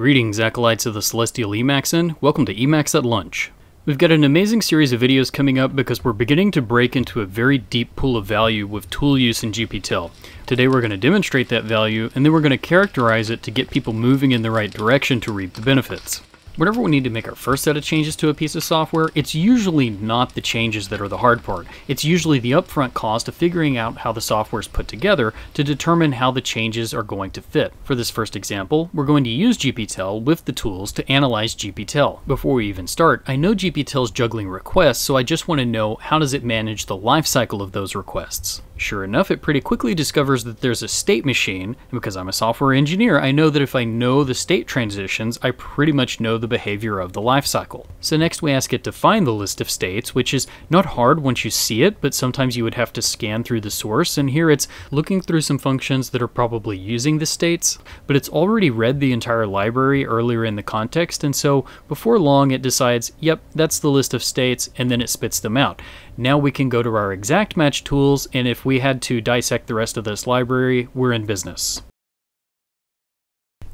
Greetings, acolytes of the Celestial Emacs and Welcome to Emacs at Lunch. We've got an amazing series of videos coming up because we're beginning to break into a very deep pool of value with tool use in GPTel. Today we're going to demonstrate that value, and then we're going to characterize it to get people moving in the right direction to reap the benefits. Whenever we need to make our first set of changes to a piece of software, it's usually not the changes that are the hard part. It's usually the upfront cost of figuring out how the software is put together to determine how the changes are going to fit. For this first example, we're going to use GPTEL with the tools to analyze GPTEL. Before we even start, I know GPTel is juggling requests, so I just want to know how does it manage the lifecycle of those requests. Sure enough, it pretty quickly discovers that there's a state machine, and because I'm a software engineer, I know that if I know the state transitions, I pretty much know the behavior of the lifecycle. So next we ask it to find the list of states, which is not hard once you see it, but sometimes you would have to scan through the source, and here it's looking through some functions that are probably using the states, but it's already read the entire library earlier in the context, and so before long it decides, yep, that's the list of states, and then it spits them out. Now we can go to our exact match tools, and if we had to dissect the rest of this library, we're in business.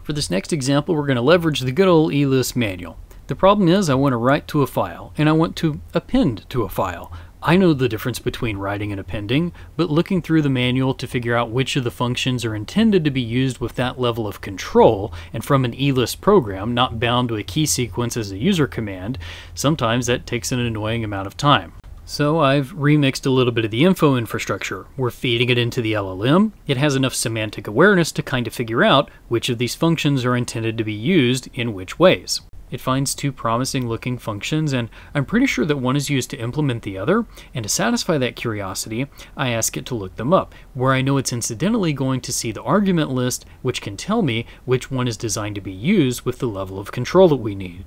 For this next example, we're going to leverage the good old Elisp manual. The problem is I want to write to a file, and I want to append to a file. I know the difference between writing and appending, but looking through the manual to figure out which of the functions are intended to be used with that level of control and from an Elisp program, not bound to a key sequence as a user command, sometimes that takes an annoying amount of time. So I've remixed a little bit of the info infrastructure. We're feeding it into the LLM. It has enough semantic awareness to kind of figure out which of these functions are intended to be used in which ways. It finds two promising looking functions, and I'm pretty sure that one is used to implement the other, and to satisfy that curiosity, I ask it to look them up, where I know it's incidentally going to see the argument list, which can tell me which one is designed to be used with the level of control that we need.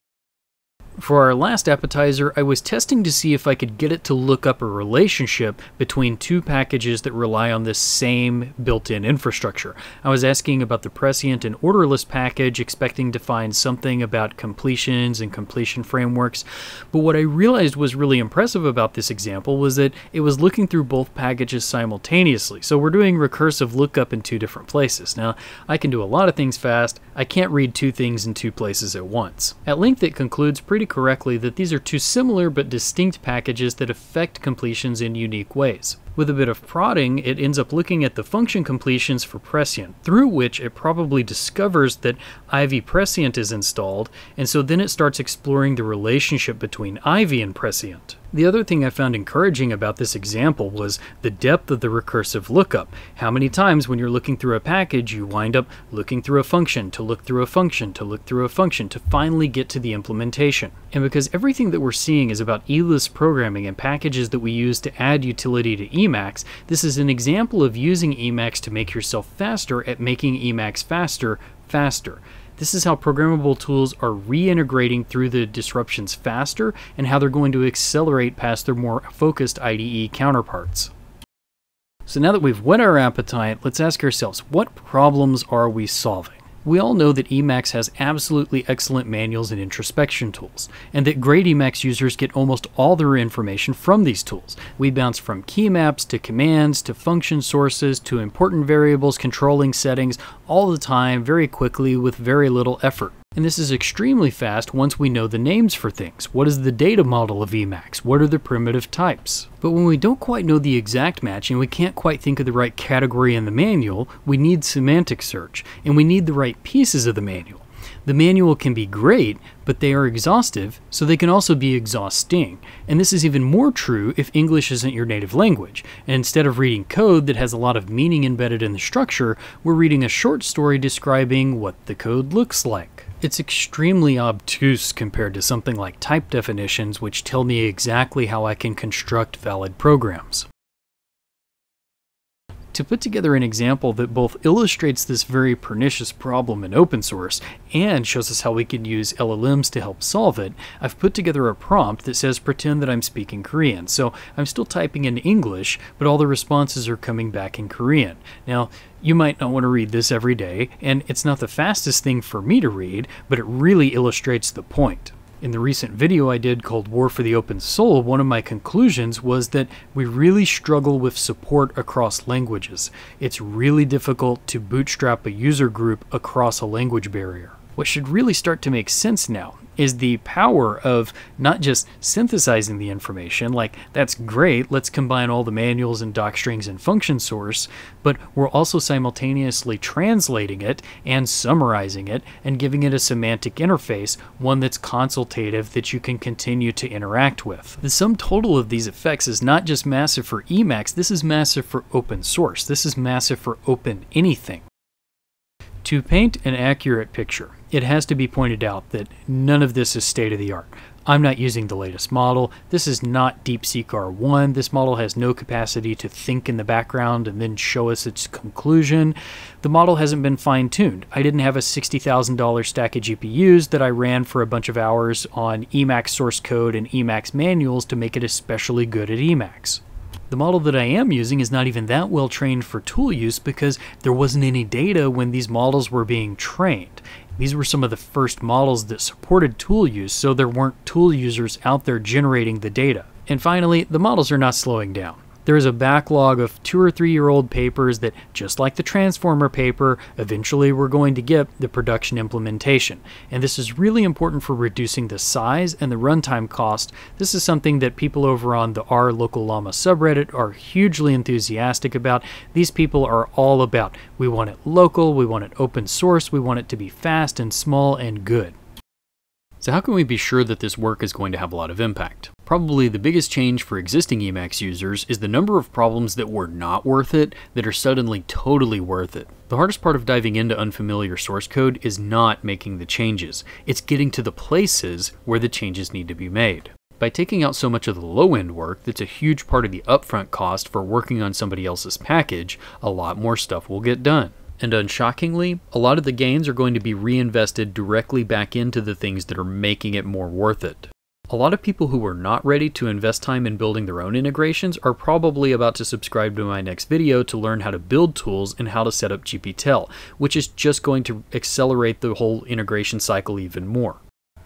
For our last appetizer, I was testing to see if I could get it to look up a relationship between two packages that rely on this same built-in infrastructure. I was asking about the prescient and orderless package, expecting to find something about completions and completion frameworks, but what I realized was really impressive about this example was that it was looking through both packages simultaneously. So we're doing recursive lookup in two different places. Now, I can do a lot of things fast. I can't read two things in two places at once. At length, it concludes pretty correctly that these are two similar but distinct packages that affect completions in unique ways. With a bit of prodding, it ends up looking at the function completions for Prescient, through which it probably discovers that Ivy Prescient is installed, and so then it starts exploring the relationship between Ivy and Prescient. The other thing I found encouraging about this example was the depth of the recursive lookup. How many times when you're looking through a package, you wind up looking through a function, to look through a function, to look through a function, to finally get to the implementation. And because everything that we're seeing is about Elisp programming and packages that we use to add utility to Emacs, this is an example of using Emacs to make yourself faster at making Emacs faster, faster. This is how programmable tools are reintegrating through the disruptions faster and how they're going to accelerate past their more focused IDE counterparts. So now that we've whet our appetite, let's ask ourselves, what problems are we solving? We all know that Emacs has absolutely excellent manuals and introspection tools, and that great Emacs users get almost all their information from these tools. We bounce from key maps to commands to function sources to important variables controlling settings all the time very quickly with very little effort. And this is extremely fast once we know the names for things. What is the data model of Emacs? What are the primitive types? But when we don't quite know the exact match and we can't quite think of the right category in the manual, we need semantic search, and we need the right pieces of the manual. The manual can be great, but they are exhaustive, so they can also be exhausting. And this is even more true if English isn't your native language. And instead of reading code that has a lot of meaning embedded in the structure, we're reading a short story describing what the code looks like. It's extremely obtuse compared to something like type definitions, which tell me exactly how I can construct valid programs to put together an example that both illustrates this very pernicious problem in open source and shows us how we can use LLMs to help solve it, I've put together a prompt that says pretend that I'm speaking Korean. So I'm still typing in English, but all the responses are coming back in Korean. Now, you might not want to read this every day, and it's not the fastest thing for me to read, but it really illustrates the point. In the recent video I did called War for the Open Soul, one of my conclusions was that we really struggle with support across languages. It's really difficult to bootstrap a user group across a language barrier. What should really start to make sense now is the power of not just synthesizing the information, like that's great, let's combine all the manuals and docstrings and function source, but we're also simultaneously translating it and summarizing it and giving it a semantic interface, one that's consultative that you can continue to interact with. The sum total of these effects is not just massive for Emacs, this is massive for open source. This is massive for open anything. To paint an accurate picture, it has to be pointed out that none of this is state of the art. I'm not using the latest model. This is not DeepSeek R1. This model has no capacity to think in the background and then show us its conclusion. The model hasn't been fine tuned. I didn't have a $60,000 stack of GPUs that I ran for a bunch of hours on Emacs source code and Emacs manuals to make it especially good at Emacs. The model that I am using is not even that well trained for tool use because there wasn't any data when these models were being trained. These were some of the first models that supported tool use, so there weren't tool users out there generating the data. And finally, the models are not slowing down there is a backlog of two or three year old papers that, just like the Transformer paper, eventually we're going to get the production implementation. And this is really important for reducing the size and the runtime cost. This is something that people over on the R Local Llama subreddit are hugely enthusiastic about. These people are all about we want it local, we want it open source, we want it to be fast and small and good. So how can we be sure that this work is going to have a lot of impact? Probably the biggest change for existing Emacs users is the number of problems that were not worth it that are suddenly totally worth it. The hardest part of diving into unfamiliar source code is not making the changes, it's getting to the places where the changes need to be made. By taking out so much of the low end work that's a huge part of the upfront cost for working on somebody else's package, a lot more stuff will get done. And unshockingly, a lot of the gains are going to be reinvested directly back into the things that are making it more worth it. A lot of people who are not ready to invest time in building their own integrations are probably about to subscribe to my next video to learn how to build tools and how to set up GPTel, which is just going to accelerate the whole integration cycle even more.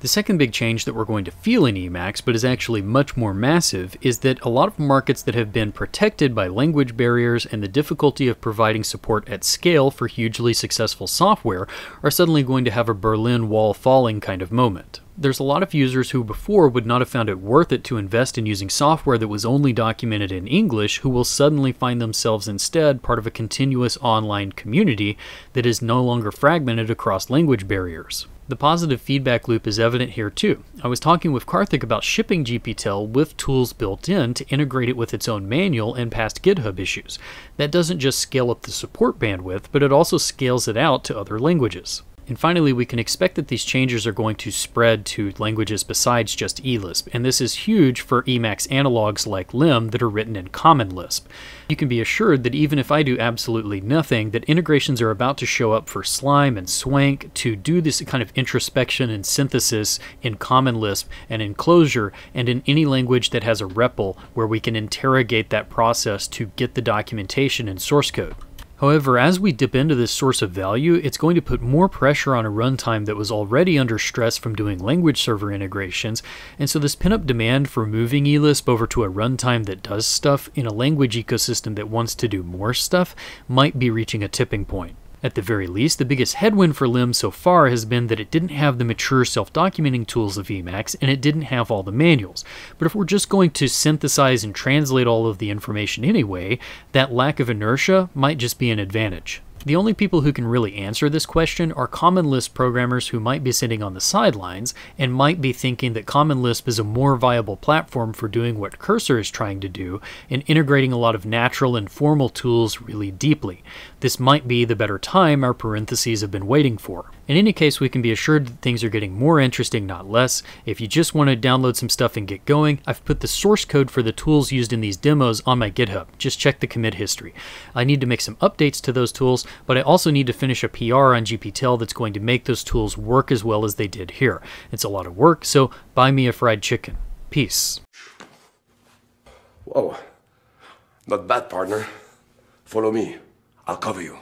The second big change that we're going to feel in Emacs, but is actually much more massive, is that a lot of markets that have been protected by language barriers and the difficulty of providing support at scale for hugely successful software are suddenly going to have a Berlin Wall falling kind of moment. There's a lot of users who before would not have found it worth it to invest in using software that was only documented in English who will suddenly find themselves instead part of a continuous online community that is no longer fragmented across language barriers. The positive feedback loop is evident here too. I was talking with Karthik about shipping GPTel with tools built in to integrate it with its own manual and past GitHub issues. That doesn't just scale up the support bandwidth, but it also scales it out to other languages. And finally, we can expect that these changes are going to spread to languages besides just eLisp, and this is huge for Emacs analogs like Lem that are written in Common Lisp. You can be assured that even if I do absolutely nothing, that integrations are about to show up for Slime and Swank to do this kind of introspection and synthesis in Common Lisp and in Clojure and in any language that has a REPL where we can interrogate that process to get the documentation and source code. However, as we dip into this source of value, it's going to put more pressure on a runtime that was already under stress from doing language server integrations, and so this pin-up demand for moving eLisp over to a runtime that does stuff in a language ecosystem that wants to do more stuff might be reaching a tipping point. At the very least, the biggest headwind for Lem so far has been that it didn't have the mature self-documenting tools of Emacs and it didn't have all the manuals. But if we're just going to synthesize and translate all of the information anyway, that lack of inertia might just be an advantage. The only people who can really answer this question are Common Lisp programmers who might be sitting on the sidelines and might be thinking that Common Lisp is a more viable platform for doing what Cursor is trying to do and integrating a lot of natural and formal tools really deeply. This might be the better time our parentheses have been waiting for. In any case, we can be assured that things are getting more interesting, not less. If you just want to download some stuff and get going, I've put the source code for the tools used in these demos on my GitHub. Just check the commit history. I need to make some updates to those tools, but I also need to finish a PR on GPTel that's going to make those tools work as well as they did here. It's a lot of work, so buy me a fried chicken. Peace. Whoa. Not bad, partner. Follow me. I'll cover you.